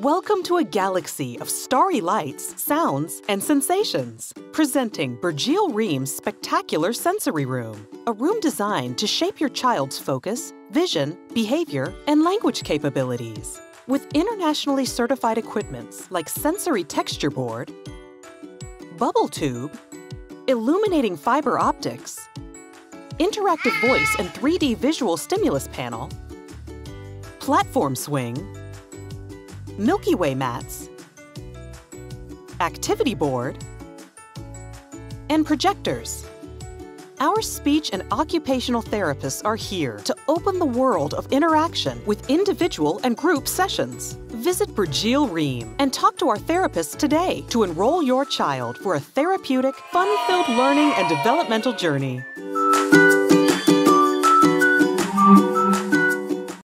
Welcome to a galaxy of starry lights, sounds, and sensations. Presenting Burjeel Reem's spectacular sensory room, a room designed to shape your child's focus, vision, behavior, and language capabilities. With internationally certified equipments like sensory texture board, bubble tube, illuminating fiber optics, interactive voice and 3D visual stimulus panel, platform swing, Milky Way mats, activity board, and projectors. Our speech and occupational therapists are here to open the world of interaction with individual and group sessions. Visit Burjeel Reem and talk to our therapists today to enroll your child for a therapeutic, fun-filled learning and developmental journey.